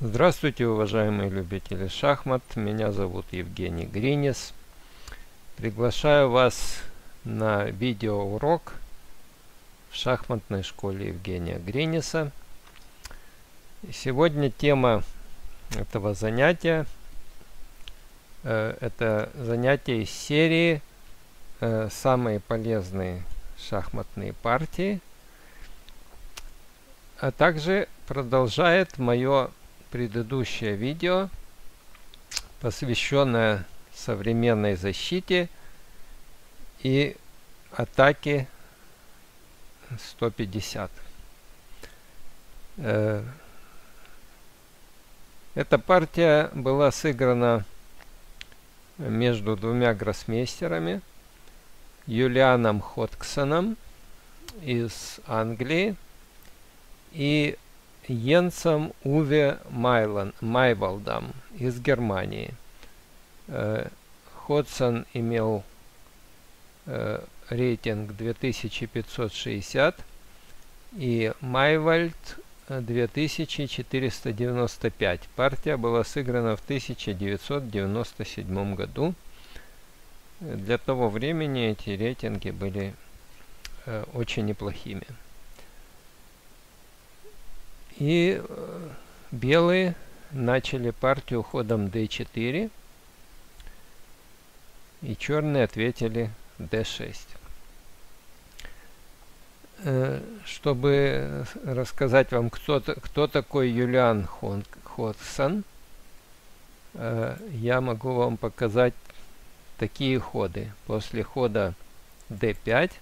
Здравствуйте, уважаемые любители шахмат. Меня зовут Евгений Гринис. Приглашаю вас на видеоурок в шахматной школе Евгения Гриниса. Сегодня тема этого занятия э, это занятие из серии э, «Самые полезные шахматные партии», а также продолжает мое предыдущее видео, посвященное современной защите и атаке 150. Э, эта партия была сыграна между двумя гроссмейстерами, Юлианом Хотксоном из Англии и Йенсом Уве Майлан, Майвалдом из Германии. Э, Ходсон имел э, рейтинг 2560 и Майвальд 2495. Партия была сыграна в 1997 году. Для того времени эти рейтинги были э, очень неплохими. И э, белые начали партию ходом d4. И черные ответили d6. Э, чтобы рассказать вам, кто, кто такой Юлиан Ходсон, э, я могу вам показать такие ходы. После хода d5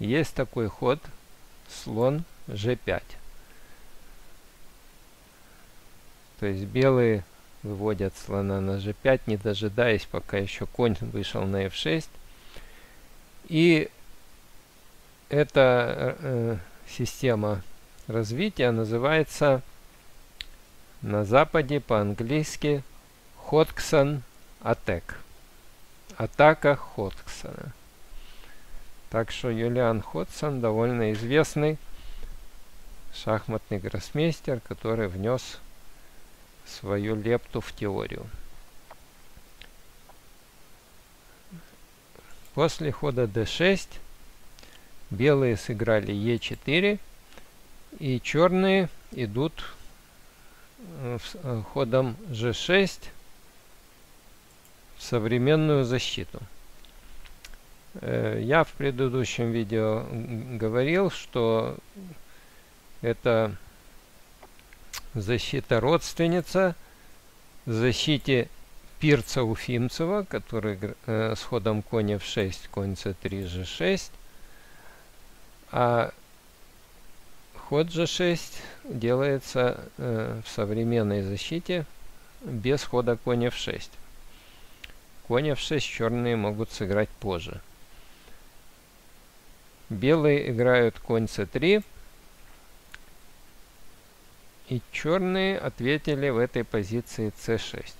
есть такой ход – слон g5. То есть белые выводят слона на g5, не дожидаясь, пока еще конь вышел на f6. И эта э, система развития называется на Западе по-английски Hodgson Attack. Атака Hodgsона. Так что Юлиан Ходсон довольно известный шахматный гроссмейстер, который внес свою лепту в теорию. После хода d6 белые сыграли e4 и черные идут э, э, ходом g6 в современную защиту. Э, я в предыдущем видео говорил, что это защита родственница защите Пирца Уфимцева, который э, с ходом коня в 6, конь c3, g6. А ход g6 делается э, в современной защите без хода коня в 6. Коня в 6 черные могут сыграть позже. Белые играют конь c3. И черные ответили в этой позиции c6.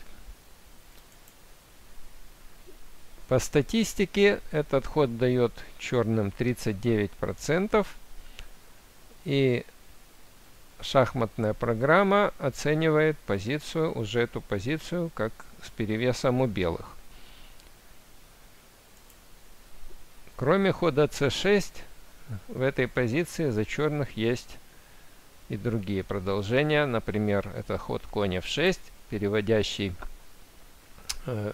По статистике этот ход дает черным 39%. И шахматная программа оценивает позицию, уже эту позицию, как с перевесом у белых. Кроме хода c6, в этой позиции за черных есть и другие продолжения. Например, это ход конь f6, переводящий э,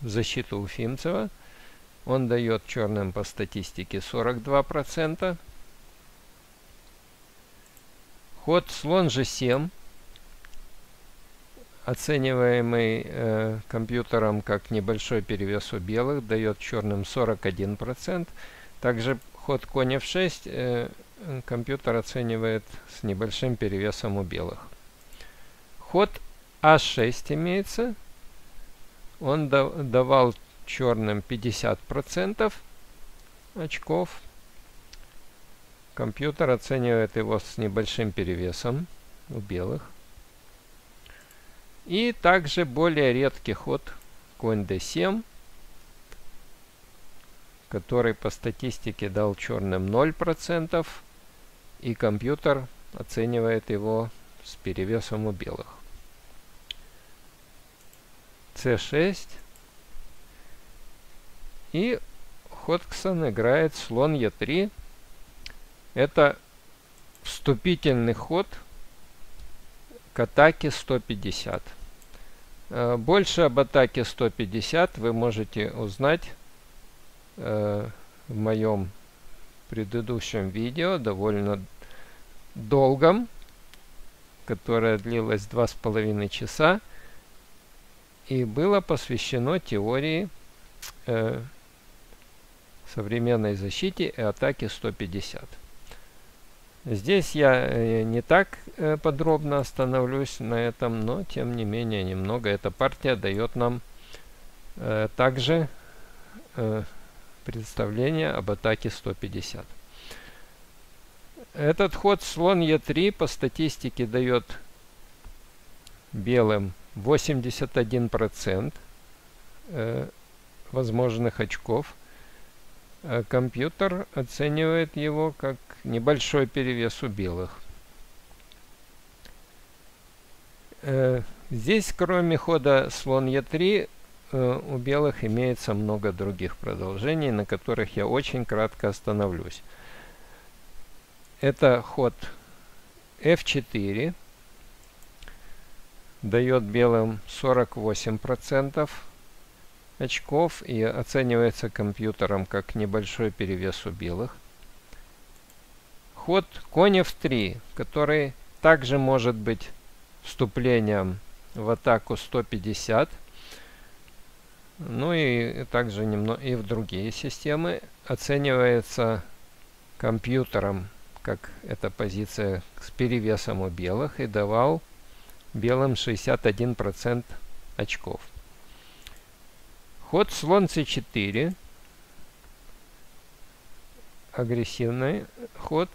в защиту Уфимцева. Он дает черным по статистике 42%. Ход слон g7 оцениваемый э, компьютером как небольшой перевес у белых, дает черным 41%. Также ход конь f6 э, компьютер оценивает с небольшим перевесом у белых. Ход а6 имеется. Он да давал черным 50% очков. Компьютер оценивает его с небольшим перевесом у белых. И также более редкий ход конь d7, который по статистике дал черным 0%, и компьютер оценивает его с перевесом у белых. c6. И Хотксон играет слон e3. Это вступительный ход к атаке 150. Э, больше об атаке 150 вы можете узнать э, в моем предыдущем видео, довольно долгом, которое длилось два с половиной часа и было посвящено теории э, современной защите и атаке 150. Здесь я э, не так э, подробно остановлюсь на этом, но тем не менее немного эта партия дает нам э, также представление об атаке 150. Этот ход слон Е3 по статистике дает белым 81% э, возможных очков. А компьютер оценивает его как небольшой перевес у белых. Э, здесь, кроме хода слон Е3, э, у белых имеется много других продолжений, на которых я очень кратко остановлюсь. Это ход F4 дает белым 48% очков и оценивается компьютером как небольшой перевес у белых. Ход конь f3, который также может быть вступлением в атаку 150. Ну и также немного и в другие системы оценивается компьютером как эта позиция с перевесом у белых и давал белым 61% очков. Ход слон c4. Агрессивный ход.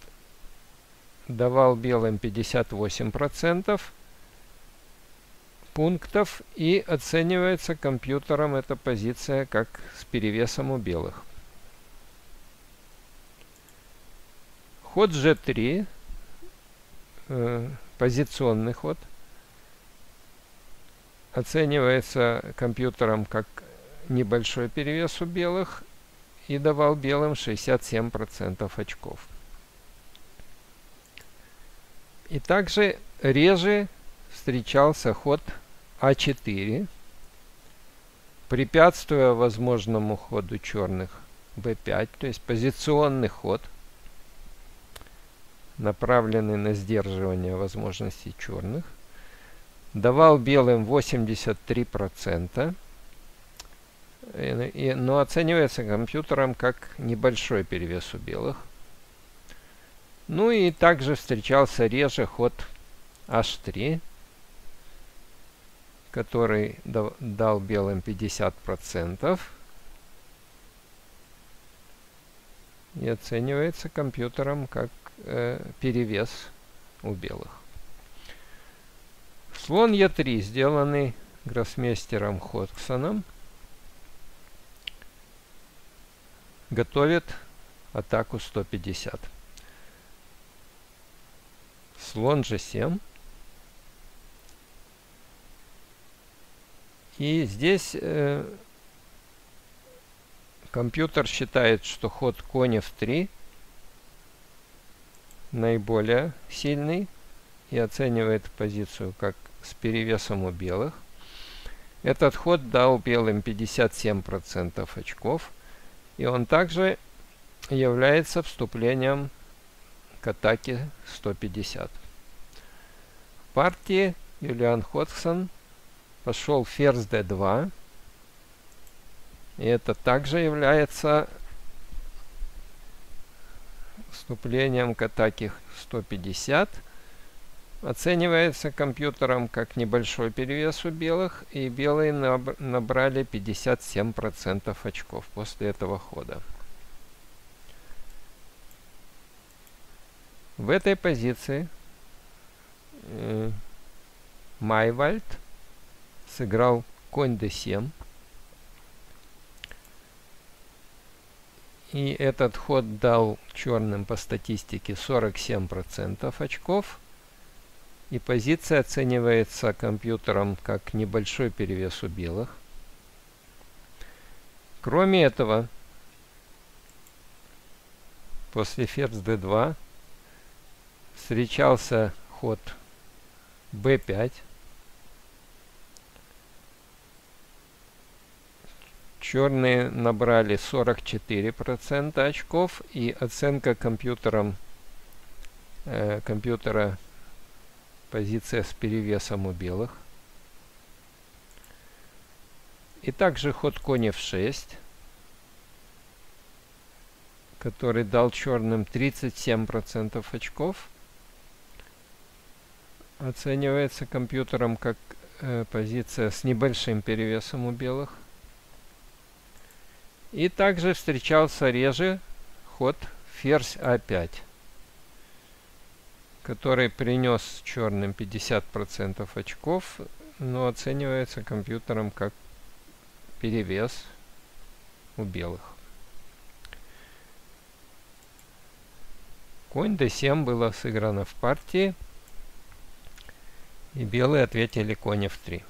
Давал белым 58% пунктов. И оценивается компьютером эта позиция как с перевесом у белых. Ход g3. Э, позиционный ход оценивается компьютером как небольшой перевес у белых и давал белым 67% очков. И также реже встречался ход А4, препятствуя возможному ходу черных b5, то есть позиционный ход, направленный на сдерживание возможностей черных – давал белым 83%, и, но оценивается компьютером как небольшой перевес у белых. Ну и также встречался реже ход H3, который дал, белым 50%. И оценивается компьютером как э, перевес у белых. Слон Е3, сделанный гроссмейстером Хотксоном, готовит атаку 150. Слон G7. И здесь э, компьютер считает, что ход конь f3 наиболее сильный и оценивает позицию как с перевесом у белых. Этот ход дал белым 57% очков. И он также является вступлением к атаке 150. В партии Юлиан Ходсон пошел ферзь d2. И это также является вступлением к атаке 150. Оценивается компьютером как небольшой перевес у белых, и белые наб набрали 57% очков после этого хода. В этой позиции э, Майвальд сыграл конь d7. И этот ход дал черным по статистике 47% очков. И позиция оценивается компьютером как небольшой перевес у белых. Кроме этого, после ферзь d2 встречался ход b5. Черные набрали 44% очков и оценка компьютером э, компьютера позиция с перевесом у белых. И также ход конь f6, который дал черным 37% очков. Оценивается компьютером как э, позиция с небольшим перевесом у белых. И также встречался реже ход ферзь а5, который принес черным 50% очков, но оценивается компьютером как перевес у белых. Конь d7 было сыграно в партии. И белые ответили конь f3.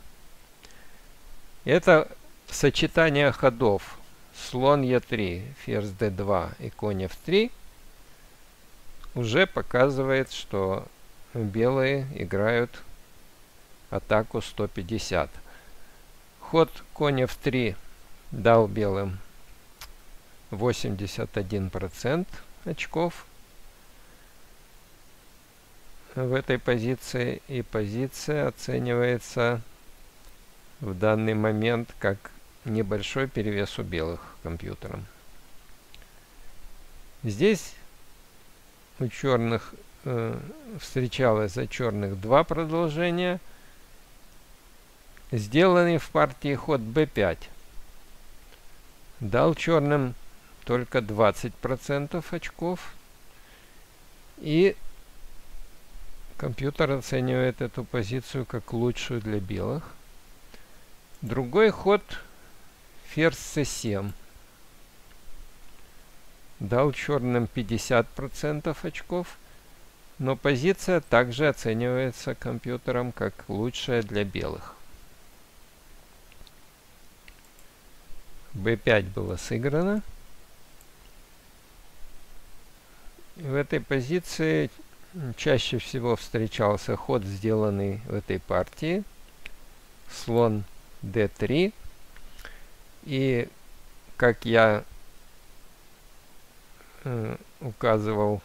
Это сочетание ходов слон e3, ферзь d2 и конь f3 уже показывает, что белые играют атаку 150 ход конь f3 дал белым 81% очков в этой позиции. И позиция оценивается в данный момент как небольшой перевес у белых компьютером. Здесь у черных э, встречалось за черных два продолжения – Сделанный в партии ход b5 дал черным только 20% очков. И компьютер оценивает эту позицию как лучшую для белых. Другой ход ферзь c7 дал черным 50% очков, но позиция также оценивается компьютером как лучшая для белых. b5 было сыграно. В этой позиции чаще всего встречался ход, сделанный в этой партии. Слон d3. И, как я указывал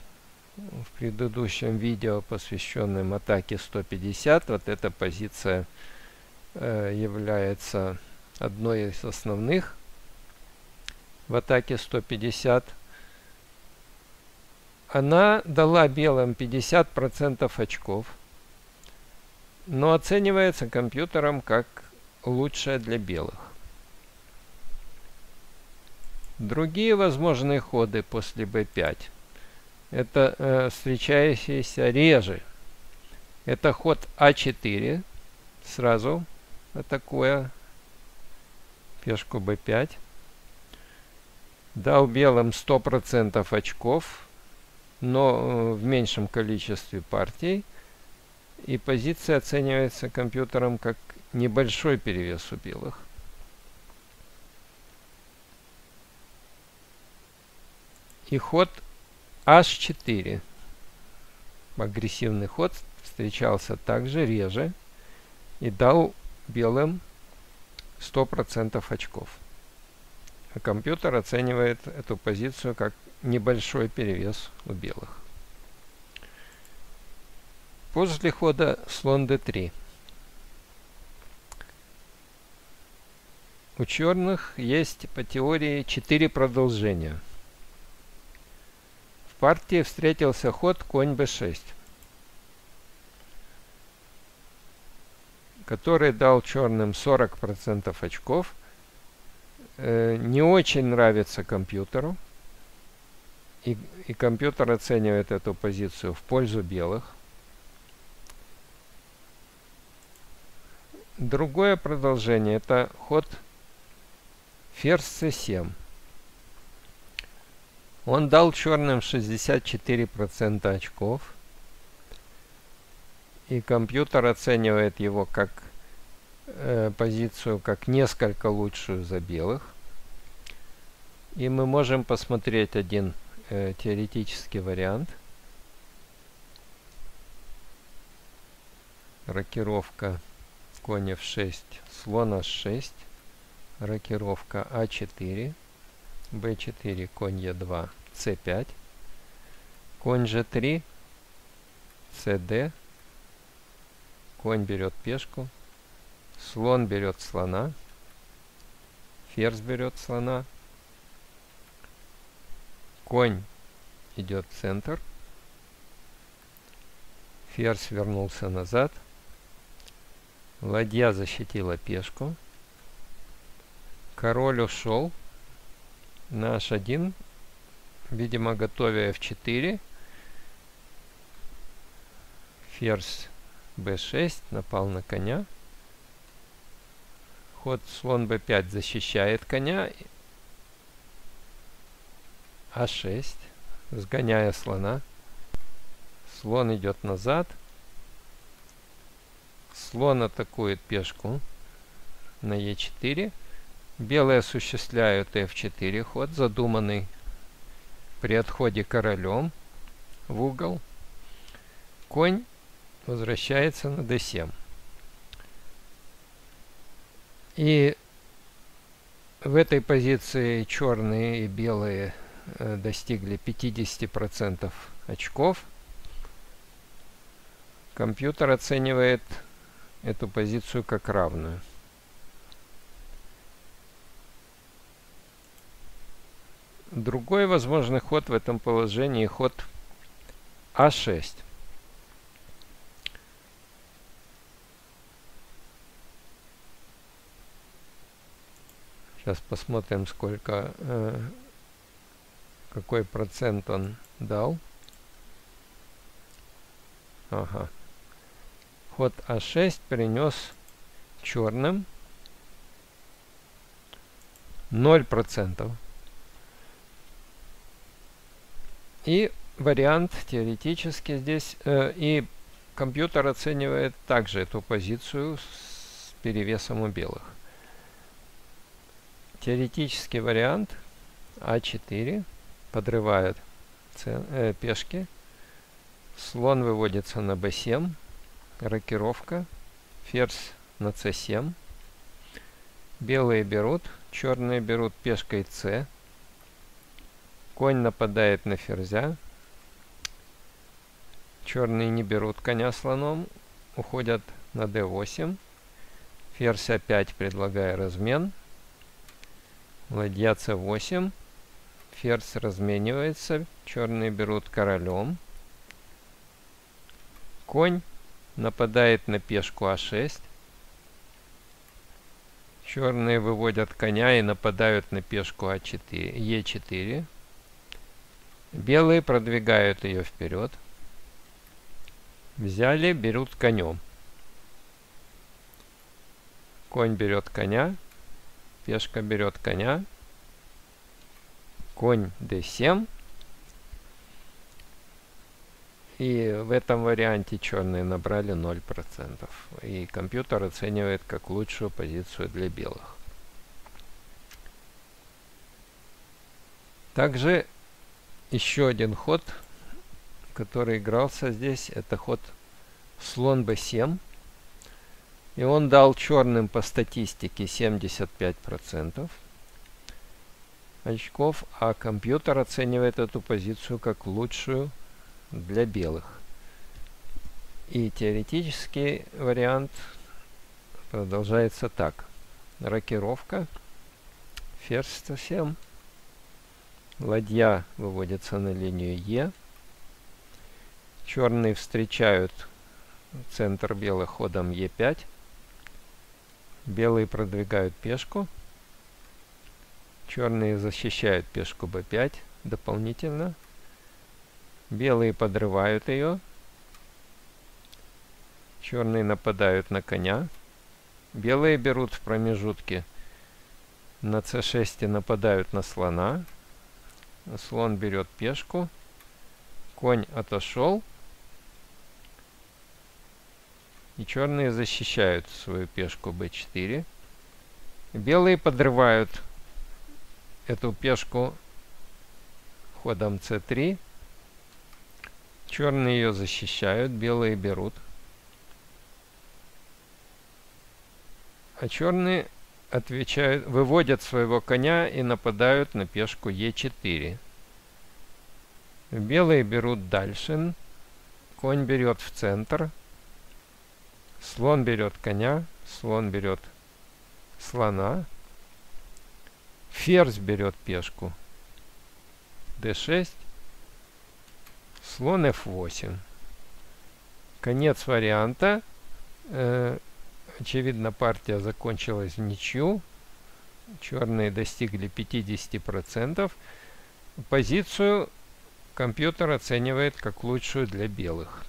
в предыдущем видео, посвященном атаке 150, вот эта позиция э, является одной из основных в атаке 150. Она дала белым 50% очков, но оценивается компьютером как лучшая для белых. Другие возможные ходы после b5 это э, встречающиеся реже. Это ход а4, сразу атакуя пешку b5 дал белым 100% очков, но э, в меньшем количестве партий. И позиция оценивается компьютером как небольшой перевес у белых. И ход h4. Агрессивный ход встречался также реже и дал белым 100% очков компьютер оценивает эту позицию как небольшой перевес у белых. После хода слон d3 у черных есть по теории 4 продолжения. Партии встретился ход конь b6, который дал черным 40% очков – э, не очень нравится компьютеру. И, и компьютер оценивает эту позицию в пользу белых. Другое продолжение это ход ферзь c7. Он дал черным 64% очков. И компьютер оценивает его как э, позицию как несколько лучшую за белых. И мы можем посмотреть один э, теоретический вариант. Рокировка конь f6, слон h6, рокировка а4, b4, конь e2, c5, конь g3, cd, конь берет пешку, слон берет слона, ферзь берет слона, конь идет в центр, ферзь вернулся назад, ладья защитила пешку, король ушел. На h1, видимо готовя f4, ферзь b6, напал на коня, ход слон b5 защищает коня, а6, сгоняя слона. Слон идет назад. Слон атакует пешку на Е4. Белые осуществляют F4 ход, задуманный при отходе королем в угол. Конь возвращается на D7. И в этой позиции черные и белые Э, достигли 50% очков. Компьютер оценивает эту позицию как равную. Другой возможный ход в этом положении ход А6. Сейчас посмотрим, сколько э, какой процент он дал. Ага. Ход А6 принес черным 0%. И вариант теоретически здесь, э, и компьютер оценивает также эту позицию с перевесом у белых. Теоретический вариант А4 подрывают э, пешки. Слон выводится на b7. Рокировка. Ферзь на c7. Белые берут. Черные берут пешкой c. Конь нападает на ферзя. Черные не берут коня слоном. Уходят на d8. Ферзь опять предлагая размен. Ладья c8. Ферзь разменивается. Черные берут королем. Конь нападает на пешку А6. Черные выводят коня и нападают на пешку А4, Е4. Белые продвигают ее вперед. Взяли, берут конем. Конь берет коня. Пешка берет коня конь d7. И в этом варианте черные набрали 0%. И компьютер оценивает как лучшую позицию для белых. Также еще один ход, который игрался здесь, это ход слон b7. И он дал черным по статистике 75% очков, а компьютер оценивает эту позицию как лучшую для белых. И теоретический вариант продолжается так. Рокировка, ферзь 107, ладья выводится на линию Е, черные встречают центр белых ходом Е5, белые продвигают пешку, Черные защищают пешку b5 дополнительно. Белые подрывают ее. Черные нападают на коня. Белые берут в промежутке на c6 и нападают на слона. Слон берет пешку, конь отошел, и черные защищают свою пешку b4. Белые подрывают эту пешку ходом c3. Черные ее защищают, белые берут. А черные отвечают, выводят своего коня и нападают на пешку Е4. Белые берут дальше. Конь берет в центр. Слон берет коня. Слон берет слона. Ферзь берет пешку. D6. Слон F8. Конец варианта. Э, очевидно, партия закончилась в ничью. Черные достигли 50%. Позицию компьютер оценивает как лучшую для белых.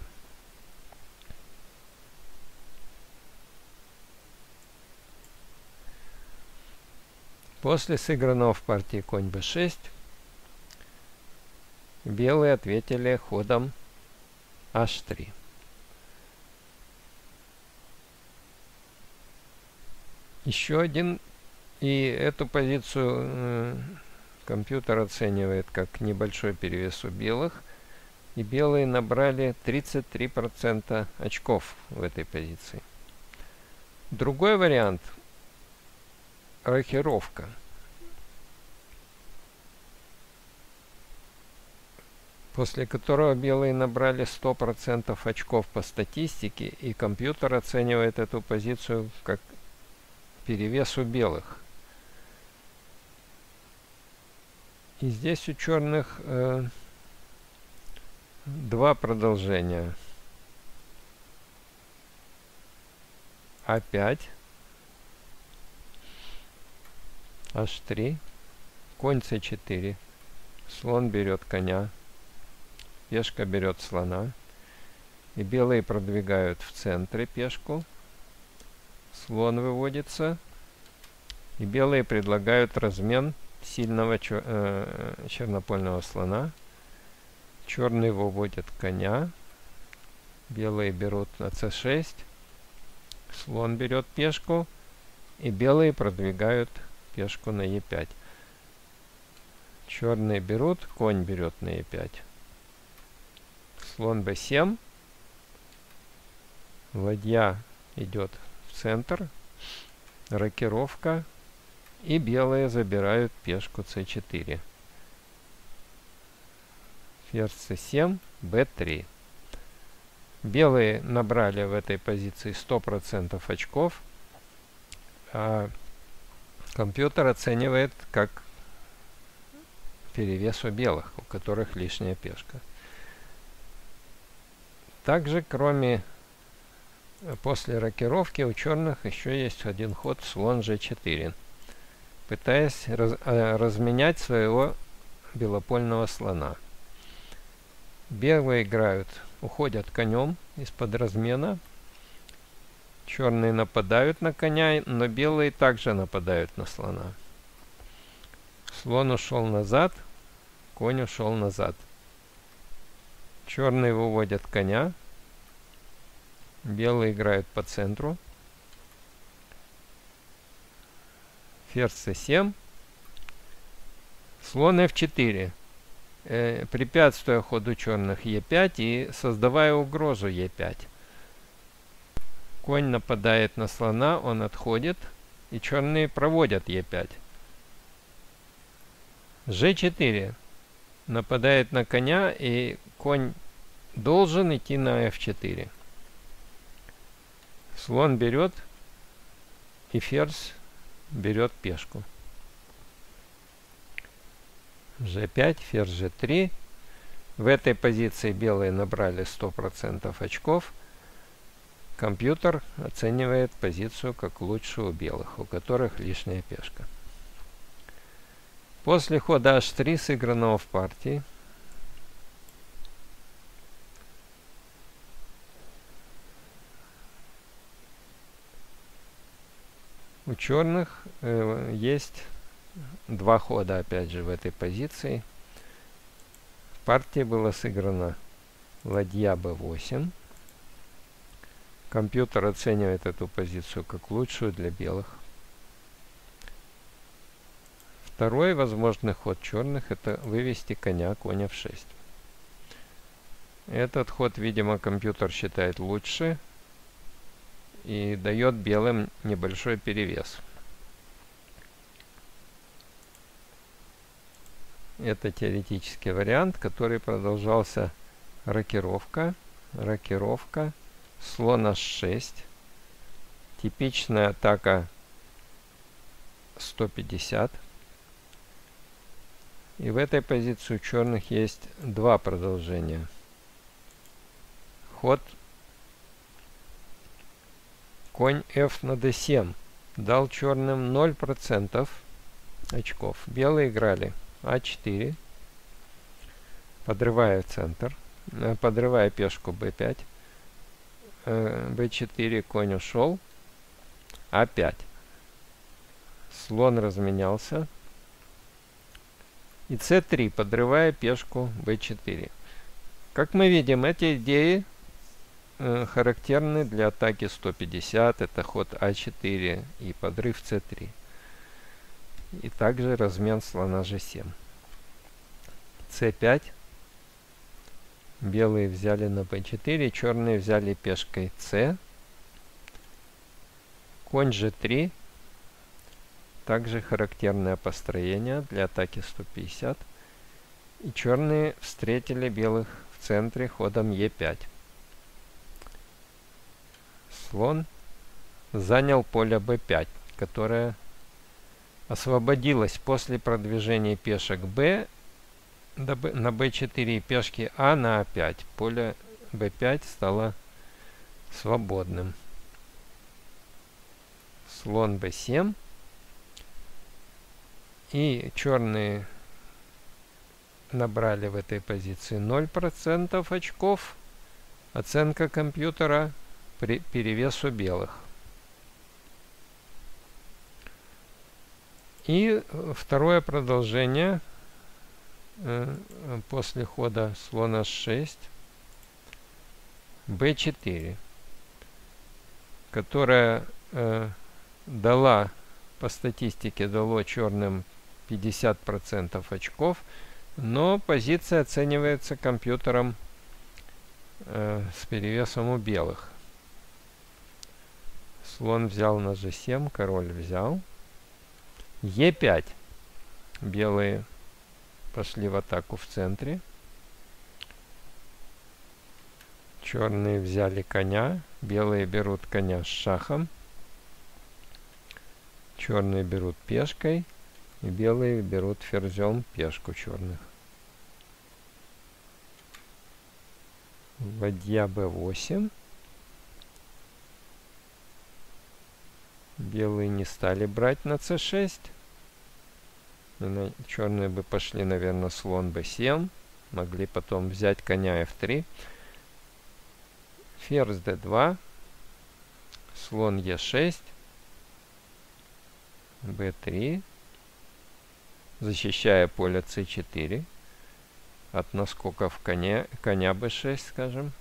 После сыгранного в партии конь b6 белые ответили ходом h3. Еще один. И эту позицию э, компьютер оценивает как небольшой перевес у белых. И белые набрали 33% очков в этой позиции. Другой вариант – рокировка. После которого белые набрали 100% очков по статистике, и компьютер оценивает эту позицию как перевес у белых. И здесь у черных э, два продолжения. Опять h3, конь c4, слон берет коня, пешка берет слона, и белые продвигают в центре пешку, слон выводится, и белые предлагают размен сильного чер э, чернопольного слона, черные выводят коня, белые берут на c6, слон берет пешку, и белые продвигают пешку на e5. Черные берут, конь берет на e5. Слон b7. Ладья идет центр. Рокировка. И белые забирают пешку c4. Ферзь c7, b3. Белые набрали в этой позиции 100% очков. А компьютер оценивает как перевес у белых, у которых лишняя пешка. Также, кроме после рокировки, у черных еще есть один ход слон g4, пытаясь раз, э, разменять своего белопольного слона. Белые играют, уходят конем из-под размена, Черные нападают на коня, но белые также нападают на слона. Слон ушел назад, конь ушел назад. Черные выводят коня. Белые играют по центру. Ферзь c7. Слон f4. Э, препятствуя ходу черных e5 и создавая угрозу e5. Конь нападает на слона, он отходит, и черные проводят Е5. Ж4 нападает на коня, и конь должен идти на F4. Слон берет, и ферзь берет пешку. G5, ферзь G3. В этой позиции белые набрали 100% очков. Компьютер оценивает позицию как лучшую у белых, у которых лишняя пешка. После хода h3, сыгранного в партии, у черных э, есть два хода, опять же, в этой позиции. партии была сыграна ладья b8. Компьютер оценивает эту позицию как лучшую для белых. Второй возможный ход черных это вывести коня коня в 6. Этот ход, видимо, компьютер считает лучше и дает белым небольшой перевес. Это теоретический вариант, который продолжался рокировка, рокировка, слон h6, типичная атака 150. И в этой позиции у черных есть два продолжения. Ход конь f на d7 дал черным 0% очков. Белые играли а4, подрывая центр, э, подрывая пешку b5, b4, конь ушел, а5. Слон разменялся. И c3, подрывая пешку b4. Как мы видим, эти идеи э, характерны для атаки 150. Это ход а4 и подрыв c3. И также размен слона g7. c5. Белые взяли на b4, черные взяли пешкой c. Конь g3. Также характерное построение для атаки 150. И черные встретили белых в центре ходом e5. Слон занял поле b5, которое освободилась после продвижения пешек b на b4 пешки а на a5. Поле b5 стало свободным. Слон b7. И черные набрали в этой позиции 0% очков. Оценка компьютера при перевесу белых. И второе продолжение э, после хода слона 6 b4, которая э, дала по статистике дало черным 50% очков, но позиция оценивается компьютером э, с перевесом у белых. Слон взял на g7, король взял. Е5. Белые пошли в атаку в центре. Черные взяли коня. Белые берут коня с шахом. Черные берут пешкой. И белые берут ферзем пешку черных. Ладья b8. Белые не стали брать на c6. На черные бы пошли, наверное, слон b7. Могли потом взять коня f3. Ферзь d2. Слон e6. b3. Защищая поле c4 от наскоков коня, коня b6, скажем.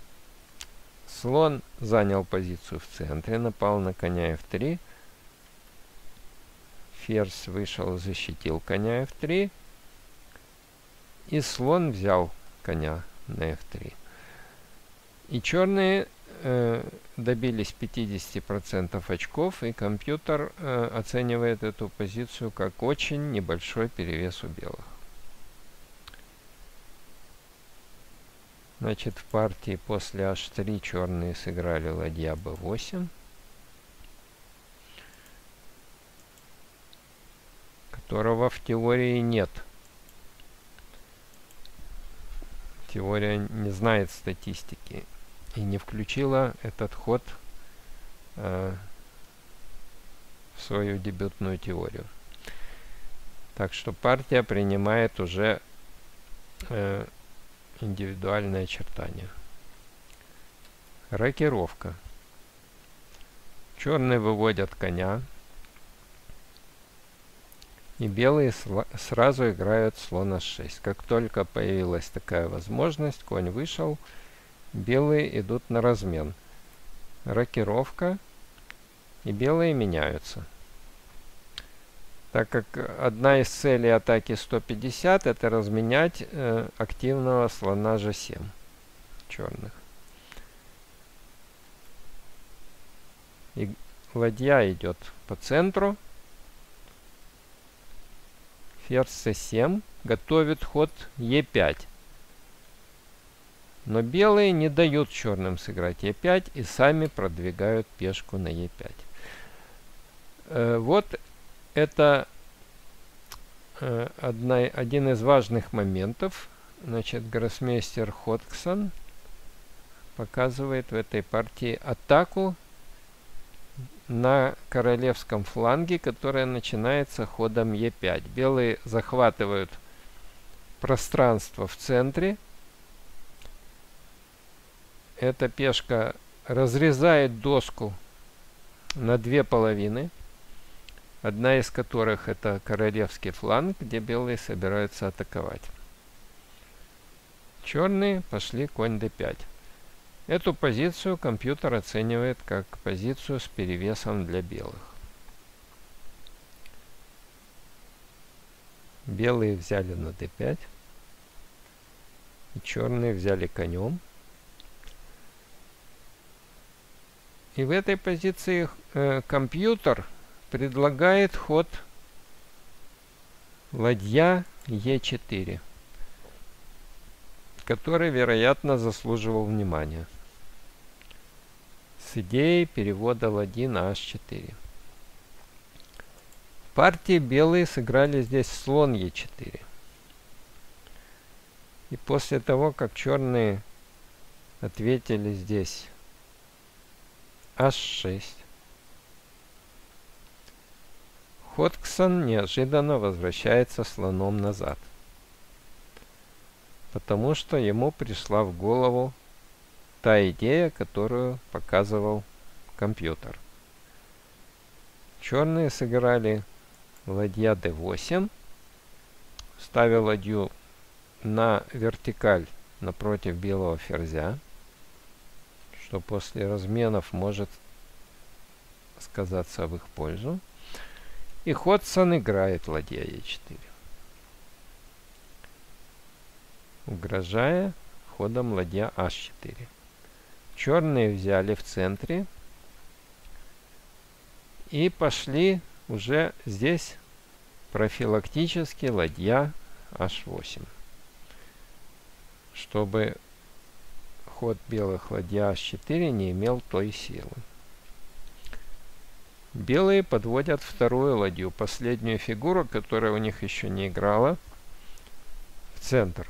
Слон занял позицию в центре, напал на коня f3 ферзь вышел, защитил коня f3. И слон взял коня на f3. И черные э, добились 50% очков, и компьютер э, оценивает эту позицию как очень небольшой перевес у белых. Значит, в партии после h3 черные сыграли ладья b8. Которого в теории нет. Теория не знает статистики и не включила этот ход э, в свою дебютную теорию. Так что партия принимает уже э, индивидуальные очертания. Рокировка. Черные выводят коня. И белые сразу играют слон h6. Как только появилась такая возможность, конь вышел, белые идут на размен. Рокировка, и белые меняются. Так как одна из целей атаки 150 это разменять э, активного слона g7 черных. И ладья идет по центру. Ферзь c7 готовит ход e5. Но белые не дают черным сыграть e5 и сами продвигают пешку на e5. Э, вот это э, одна, один из важных моментов. Значит, гроссмейстер Хотксон показывает в этой партии атаку на королевском фланге, которая начинается ходом Е5. Белые захватывают пространство в центре. Эта пешка разрезает доску на две половины, одна из которых это королевский фланг, где белые собираются атаковать. Черные пошли конь d5. Эту позицию компьютер оценивает как позицию с перевесом для белых. Белые взяли на d5. И черные взяли конем. И в этой позиции э, компьютер предлагает ход ладья e4, который, вероятно, заслуживал внимания с идеей перевода ладьи на h4. В партии белые сыграли здесь слон e4. И после того, как черные ответили здесь h6, Хотксон неожиданно возвращается слоном назад. Потому что ему пришла в голову та идея, которую показывал компьютер. Черные сыграли ладья d8, ставя ладью на вертикаль напротив белого ферзя, что после разменов может сказаться в их пользу. И Ходсон играет ладья e4, угрожая ходом ладья h4. Черные взяли в центре. И пошли уже здесь профилактически ладья h8. Чтобы ход белых ладья h4 не имел той силы. Белые подводят вторую ладью, последнюю фигуру, которая у них еще не играла, в центр.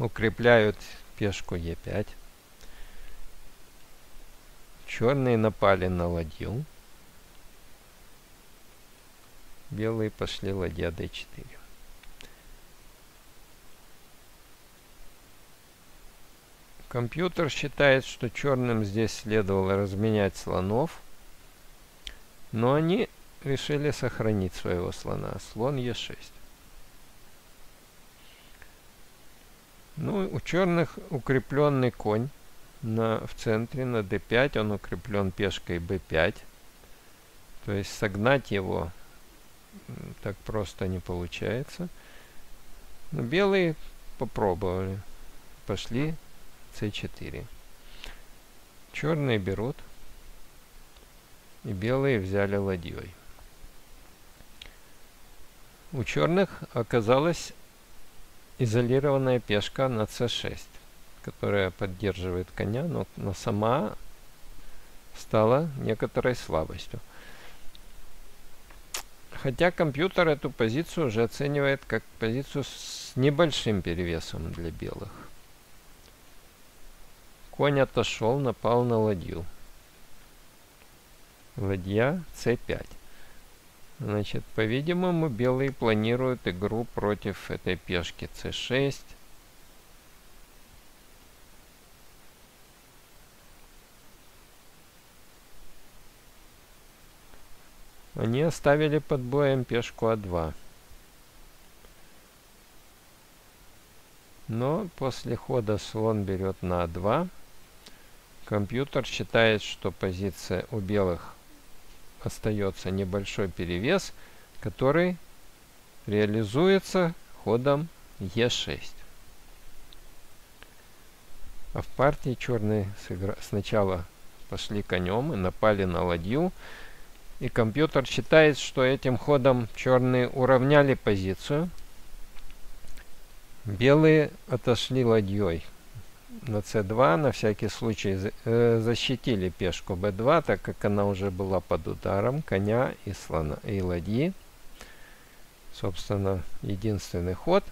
Укрепляют пешку e5. Черные напали на ладью. Белые пошли ладья d4. Компьютер считает, что черным здесь следовало разменять слонов, но они решили сохранить своего слона. Слон e6. Ну, у черных укрепленный конь на, в центре на d5, он укреплен пешкой b5. То есть согнать его так просто не получается. Но белые попробовали. Пошли c4. Черные берут. И белые взяли ладьей. У черных оказалась изолированная пешка на c6 которая поддерживает коня, но, но сама стала некоторой слабостью. Хотя компьютер эту позицию уже оценивает как позицию с небольшим перевесом для белых. Конь отошел, напал на ладью. Ладья c5. Значит, по-видимому, белые планируют игру против этой пешки c6. Они оставили под боем пешку А2. Но после хода слон берет на А2. Компьютер считает, что позиция у белых остается небольшой перевес, который реализуется ходом Е6. А в партии черные сначала пошли конем и напали на ладью. И компьютер считает, что этим ходом черные уравняли позицию. Белые отошли ладьей на c2, на всякий случай э, защитили пешку b2, так как она уже была под ударом коня и слона и ладьи. Собственно, единственный ход.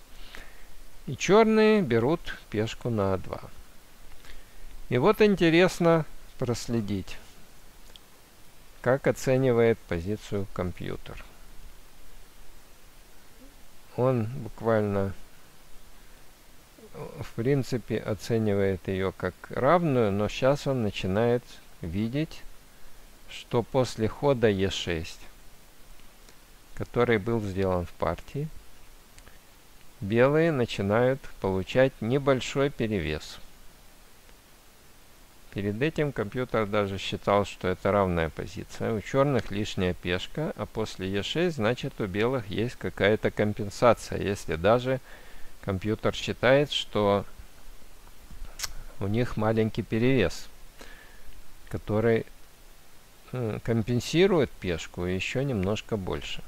И черные берут пешку на a2. И вот интересно проследить, как оценивает позицию компьютер. Он буквально в принципе оценивает ее как равную, но сейчас он начинает видеть, что после хода Е6, который был сделан в партии, белые начинают получать небольшой перевес. Перед этим компьютер даже считал, что это равная позиция. У черных лишняя пешка, а после Е6 значит у белых есть какая-то компенсация, если даже компьютер считает, что у них маленький перевес, который компенсирует пешку еще немножко больше.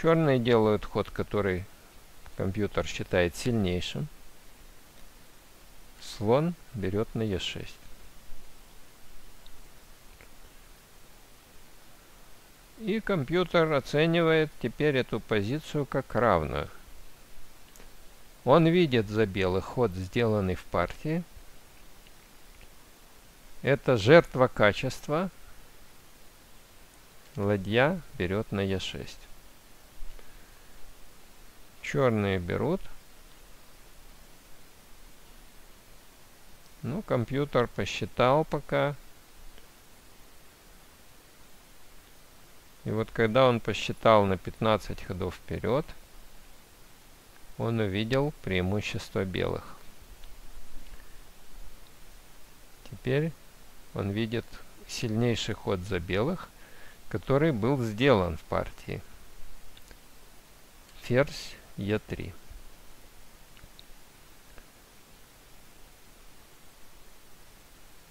Черные делают ход, который компьютер считает сильнейшим. Слон берет на Е6. И компьютер оценивает теперь эту позицию как равную. Он видит за белый ход, сделанный в партии. Это жертва качества. Ладья берет на Е6. Черные берут. Ну, компьютер посчитал пока. И вот когда он посчитал на 15 ходов вперед, он увидел преимущество белых. Теперь он видит сильнейший ход за белых, который был сделан в партии. Ферзь Е3.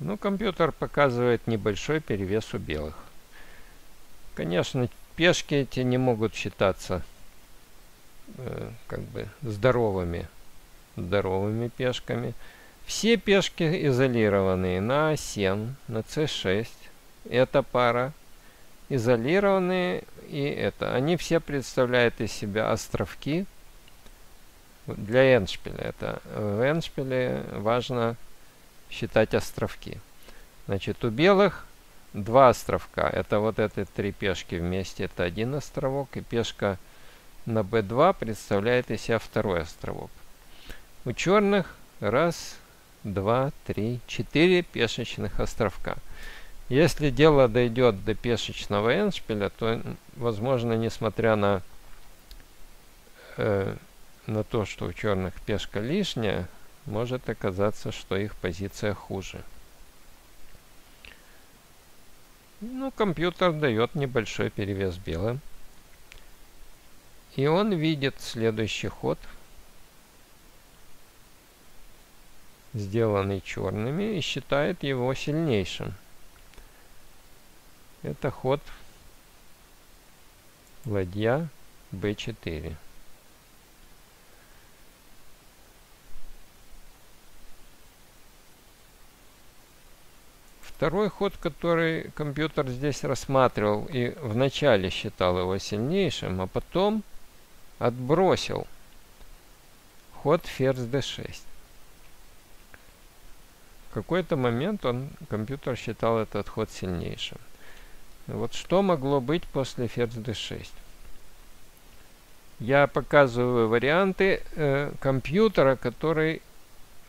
Ну, компьютер показывает небольшой перевес у белых. Конечно, пешки эти не могут считаться э, как бы здоровыми, здоровыми пешками. Все пешки изолированные на А7, на С6. Эта пара изолированные и это. Они все представляют из себя островки для эншпиля. Это в эншпиле важно считать островки. Значит, у белых два островка. Это вот эти три пешки вместе. Это один островок. И пешка на b2 представляет из себя второй островок. У черных раз, два, три, четыре пешечных островка. Если дело дойдет до пешечного эншпиля, то, возможно, несмотря на, э, на то, что у черных пешка лишняя, может оказаться, что их позиция хуже. Ну, компьютер дает небольшой перевес белым. И он видит следующий ход, сделанный черными, и считает его сильнейшим. Это ход ладья b4. Второй ход, который компьютер здесь рассматривал и вначале считал его сильнейшим, а потом отбросил ход ферзь d6. В какой-то момент он, компьютер считал этот ход сильнейшим. Вот что могло быть после ферзь d6? Я показываю варианты э, компьютера, который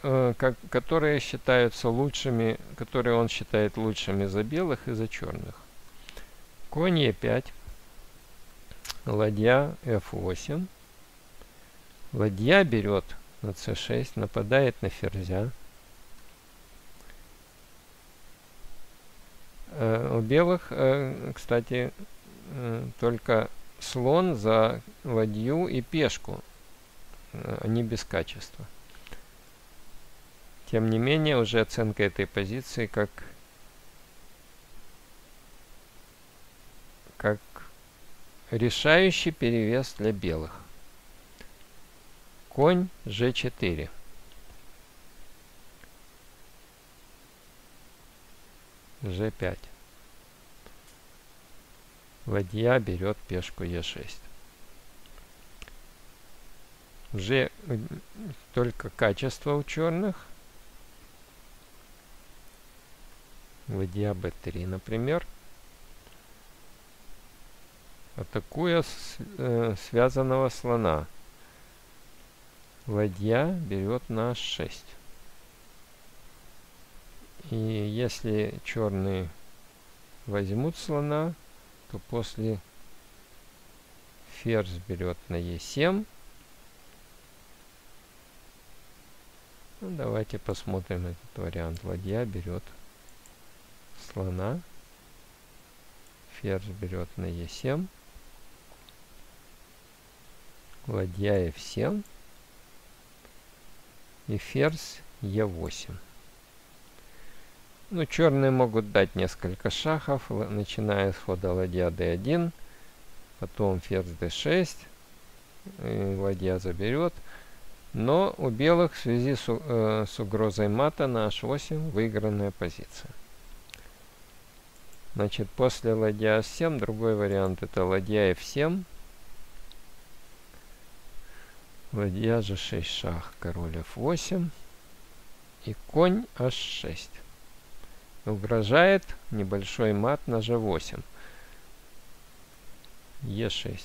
Э, как, которые считаются лучшими, которые он считает лучшими за белых и за черных. Конь Е5. Ладья F8. Ладья берет на c6, нападает на ферзя. Э, у белых, э, кстати, только слон за ладью и пешку. Они без качества. Тем не менее, уже оценка этой позиции как, как решающий перевес для белых. Конь g4. g5. Ладья берет пешку e6. Уже только качество у черных. Ладья b3, например. Атакуя с, э, связанного слона. Ладья берет на h6. И если черные возьмут слона, то после ферзь берет на e7. Ну, давайте посмотрим этот вариант. Ладья берет слона. Ферзь берет на e7. Ладья f7. И ферзь e8. Ну, черные могут дать несколько шахов, начиная с хода ладья d1, потом ферзь d6, ладья заберет. Но у белых в связи с, э, с угрозой мата на h8 выигранная позиция. Значит, после ладья h7, другой вариант это ладья f7. Ладья g6 шах, король f8 и конь h6 угрожает небольшой мат на g8. e6.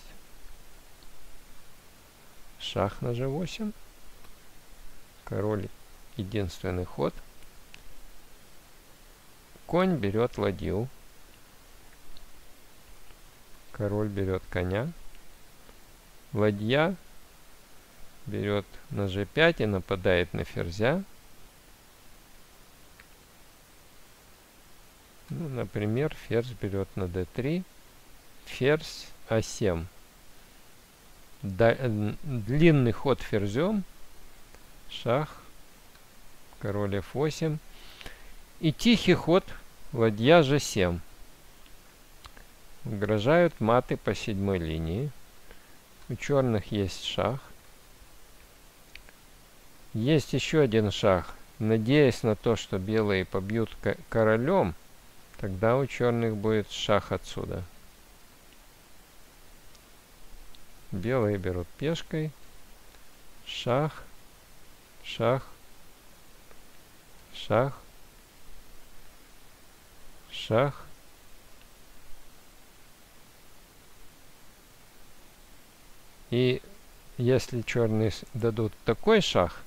Шах на g8. Король единственный ход. Конь берет ладью. Король берет коня. Ладья берет на g5 и нападает на ферзя. Ну, например, ферзь берет на d3, ферзь а7. Да, длинный ход ферзем, шах, король f8. И тихий ход ладья g7. Угрожают маты по седьмой линии. У черных есть шах. Есть еще один шах. Надеясь на то, что белые побьют королем, Тогда у черных будет шах отсюда. Белые берут пешкой. Шах. Шах. Шах. Шах. И если черные дадут такой шах,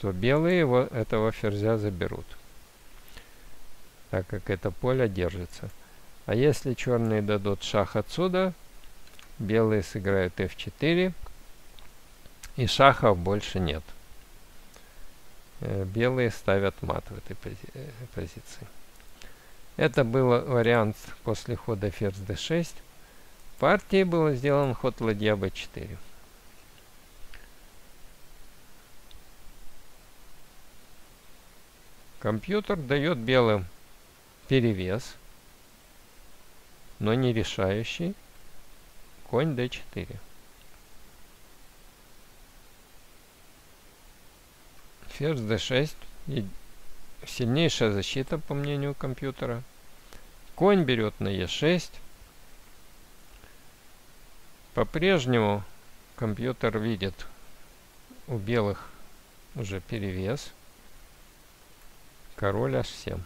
то белые его, этого ферзя заберут так как это поле держится. А если черные дадут шах отсюда, белые сыграют f4, и шахов больше нет. Э, белые ставят мат в этой пози э, позиции. Это был вариант после хода ферзь d6. Партии был сделан ход ладья b4. Компьютер дает белым перевес, но не решающий, конь d4. Ферзь d6. Сильнейшая защита, по мнению компьютера. Конь берет на e6. По-прежнему компьютер видит у белых уже перевес. Король h7.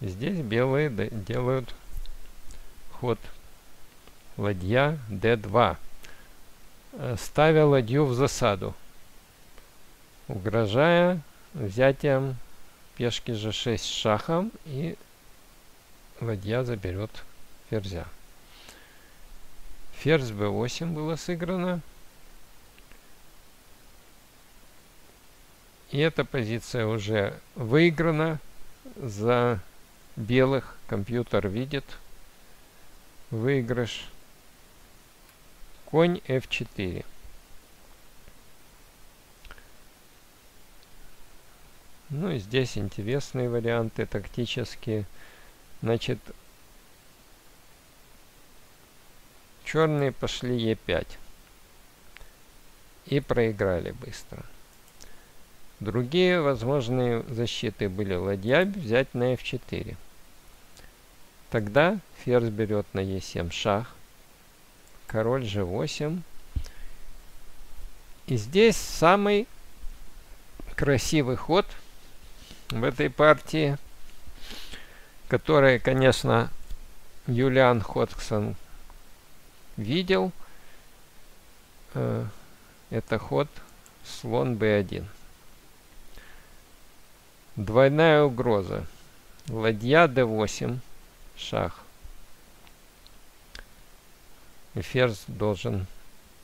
Здесь белые делают ход ладья d2, э, ставя ладью в засаду, угрожая взятием пешки g6 с шахом, и ладья заберет ферзя. Ферзь b8 было сыграно. И эта позиция уже выиграна за белых. Компьютер видит выигрыш. Конь f4. Ну и здесь интересные варианты тактические. Значит, черные пошли e5. И проиграли быстро. Другие возможные защиты были ладья взять на f4. Тогда ферзь берет на e7 шах. Король g8. И здесь самый красивый ход в этой партии, который, конечно, Юлиан Ходксон видел. Э, это ход слон b1. Двойная угроза. Ладья d8, шах. И ферзь должен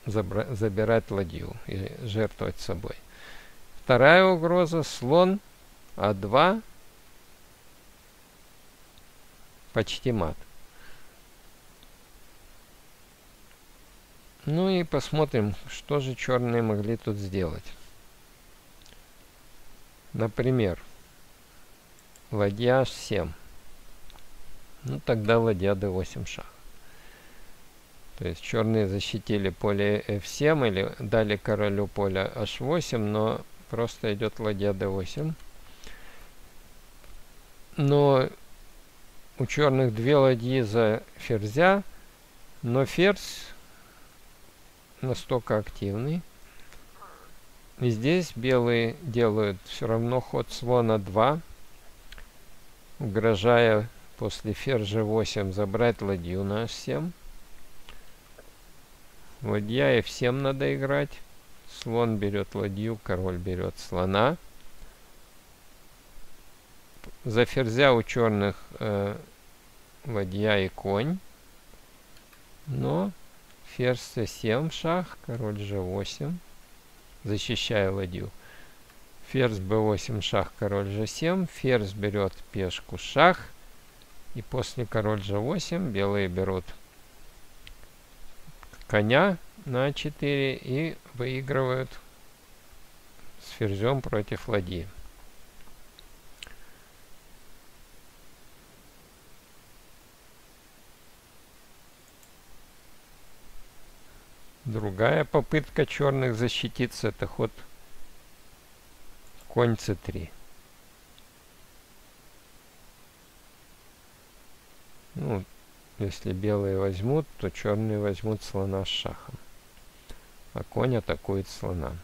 забирать ладью и жертвовать собой. Вторая угроза. Слон а2. Почти мат. Ну и посмотрим, что же черные могли тут сделать. Например, ладья h7. Ну, тогда ладья d8 шах. То есть черные защитили поле f7 или дали королю поле h8, но просто идет ладья d8. Но у черных две ладьи за ферзя, но ферзь настолько активный. И здесь белые делают все равно ход слона 2, угрожая после ферзя 8 забрать ладью на h7. Ладья f7 надо играть. Слон берет ладью, король берет слона. За ферзя у черных э, ладья и конь. Но ферзь c7 шах, король g8 защищая ладью. Ферзь b8, шах, король g7. Ферзь берет пешку, шах. И после король g8 белые берут коня на 4 и выигрывают с ферзем против ладьи. Другая попытка черных защититься это ход конь c3. Ну, если белые возьмут, то черные возьмут слона с шахом. А конь атакует слона.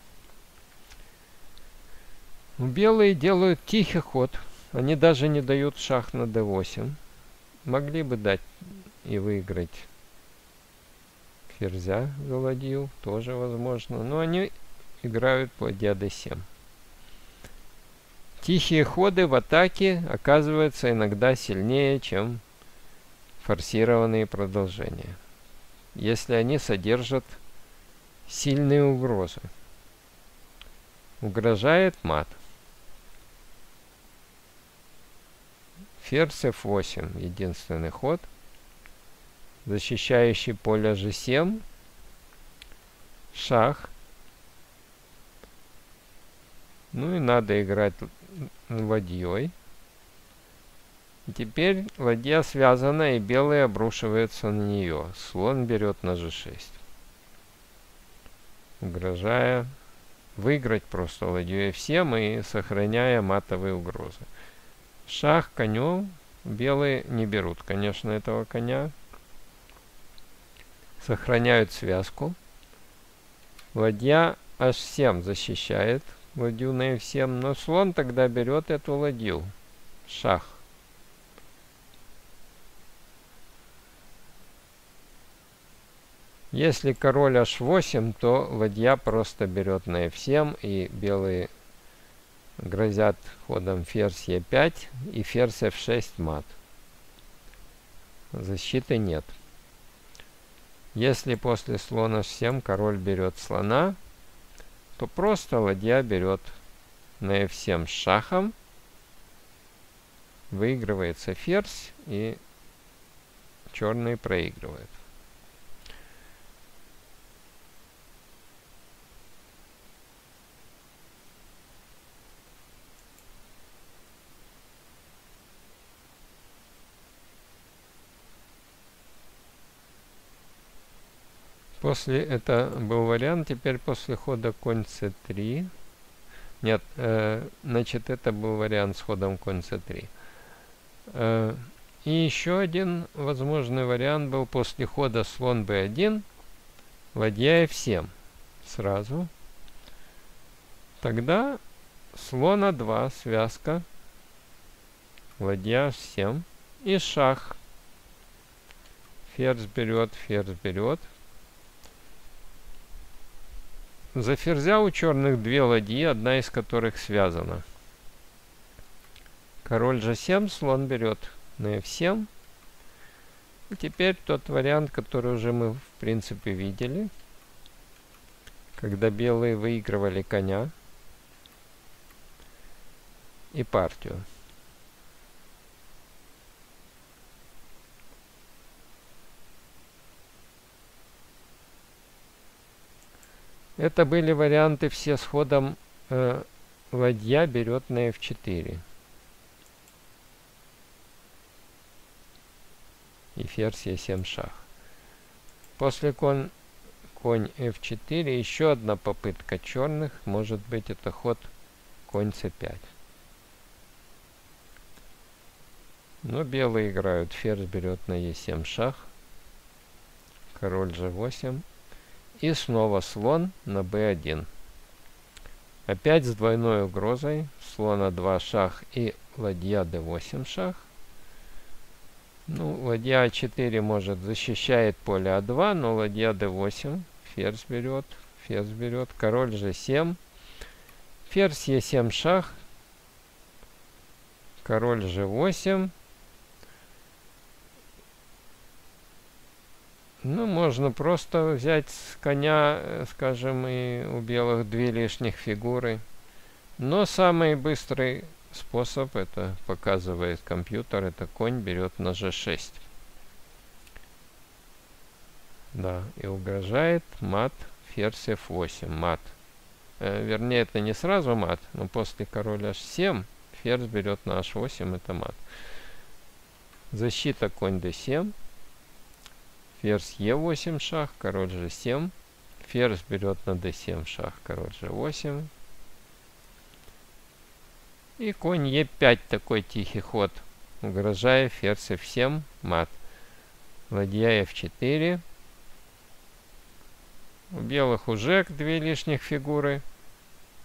Ну, белые делают тихий ход. Они даже не дают шах на d8. Могли бы дать и выиграть ферзя заводил, тоже возможно. Но они играют ладья d7. Тихие ходы в атаке оказываются иногда сильнее, чем форсированные продолжения. Если они содержат сильные угрозы. Угрожает мат. Ферзь f8 единственный ход – защищающий поле g7, шах. Ну и надо играть ладьей. И теперь ладья связана, и белые обрушиваются на нее. Слон берет на g6. Угрожая выиграть просто ладью всем и сохраняя матовые угрозы. Шах конем. Белые не берут, конечно, этого коня сохраняют связку. Ладья h7 защищает ладью на f7, но слон тогда берет эту ладью. Шах. Если король h8, то ладья просто берет на f7, и белые грозят ходом ферзь Е5 и ферзь F6 мат. Защиты нет. Если после слона H7 король берет слона, то просто ладья берет на F7 с шахом, выигрывается ферзь и черный проигрывает. После это был вариант, теперь после хода конь c3. Нет, э, значит это был вариант с ходом конь c3. Э, и еще один возможный вариант был после хода слон b1, ладья f7 сразу. Тогда слона 2, связка, ладья h7 и шах. Ферзь берет, ферзь берет. За ферзя у черных две ладьи, одна из которых связана. Король g7, слон берет на f7. И теперь тот вариант, который уже мы в принципе видели. Когда белые выигрывали коня и партию. Это были варианты все с ходом э, ладья берет на f4. И ферзь e7 шах. После кон, конь f4 еще одна попытка черных. Может быть это ход конь c5. Но белые играют. Ферзь берет на e7 шах. Король g8. И снова слон на b1. Опять с двойной угрозой. Слона 2 шах и ладья d8 шах. Ну, ладья А4 может защищает поле А2, но ладья d8. Ферзь берет. Ферзь берет. Король g7. Ферзь e7 шах. Король g8. Ну, можно просто взять с коня, э, скажем, и у белых две лишних фигуры. Но самый быстрый способ, это показывает компьютер, это конь берет на g6. Да, и угрожает мат ферзь f8, мат. Э, вернее, это не сразу мат, но после короля h7 ферзь берет на h8, это мат. Защита конь d7. Ферзь Е8 шах, король G7. Ферзь берет на D7 шах, король G8. И конь Е5 такой тихий ход. Угрожая ферзь F7, мат. Ладья F4. У белых уже две лишних фигуры.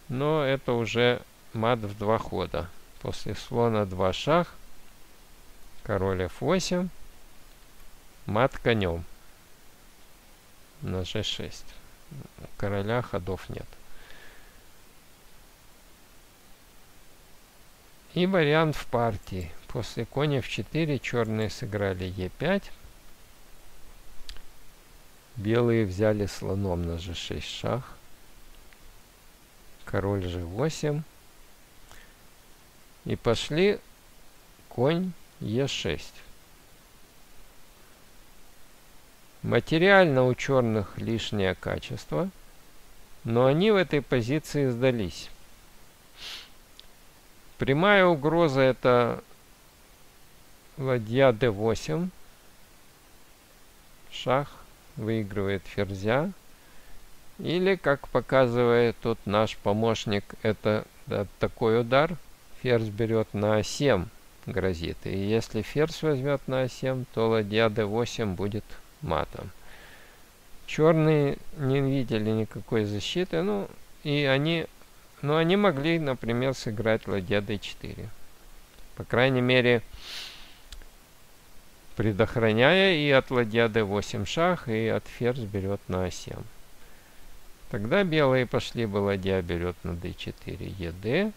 Но это уже мат в два хода. После слона 2 шах. Король F8 мат конем на g6. У короля ходов нет. И вариант в партии. После коня в 4 черные сыграли e5. Белые взяли слоном на g6 шах. Король g8. И пошли конь e6. Материально у черных лишнее качество, но они в этой позиции сдались. Прямая угроза это ладья d8. Шах выигрывает ферзя. Или, как показывает тут наш помощник, это да, такой удар. Ферзь берет на 7 грозит. И если ферзь возьмет на 7, то ладья d8 будет матом. Черные не видели никакой защиты, ну, и они, ну, они могли, например, сыграть ладья d4. По крайней мере, предохраняя и от ладья d8 шах, и от ферзь берет на а7. Тогда белые пошли бы ладья берет на d4, ед,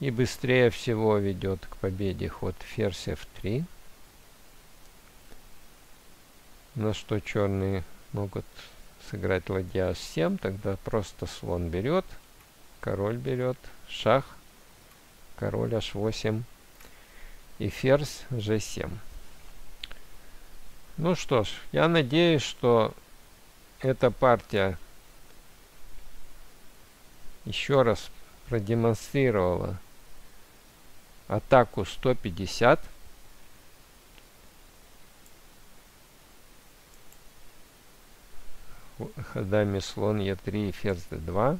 И быстрее всего ведет к победе ход ферзь f3. На что черные могут сыграть ладья h7. Тогда просто слон берет, король берет, шах, король h8 и ферзь g7. Ну что ж, я надеюсь, что эта партия еще раз продемонстрировала атаку 150. Ходами слон Е3 и ферзь d2.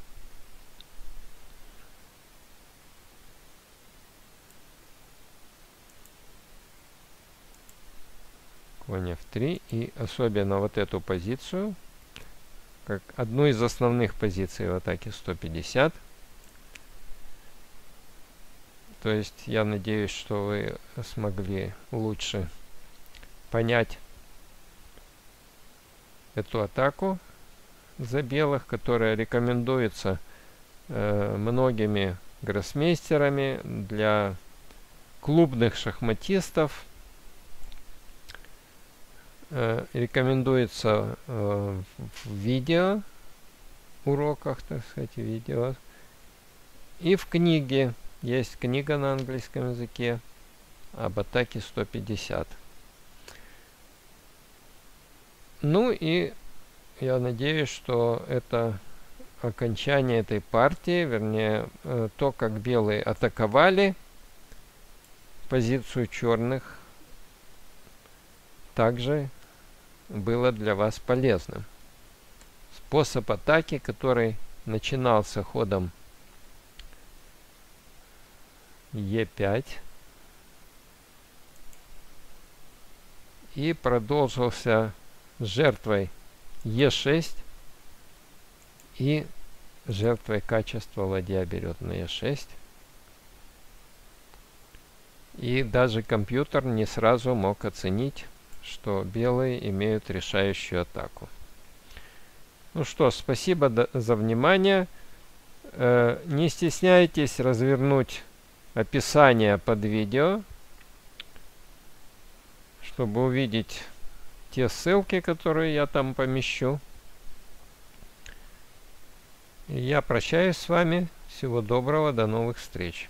Конь f3. И особенно вот эту позицию, как одну из основных позиций в атаке 150. То есть я надеюсь, что вы смогли лучше понять эту атаку за белых, которая рекомендуется э, многими гроссмейстерами для клубных шахматистов. Э, рекомендуется э, в видео уроках, так сказать, видео. И в книге есть книга на английском языке об атаке 150. Ну и я надеюсь, что это окончание этой партии, вернее, э, то, как белые атаковали позицию черных, также было для вас полезным. Способ атаки, который начинался ходом Е5 и продолжился жертвой Е6 и жертвой качества ладья берет на Е6. И даже компьютер не сразу мог оценить, что белые имеют решающую атаку. Ну что, спасибо за внимание. Э, не стесняйтесь развернуть описание под видео, чтобы увидеть те ссылки, которые я там помещу. Я прощаюсь с вами. Всего доброго, до новых встреч.